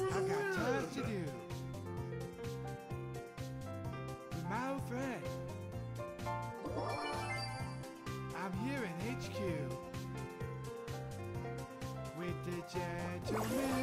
I've I got time to do. With my old friend. I'm here in HQ. With the gentleman.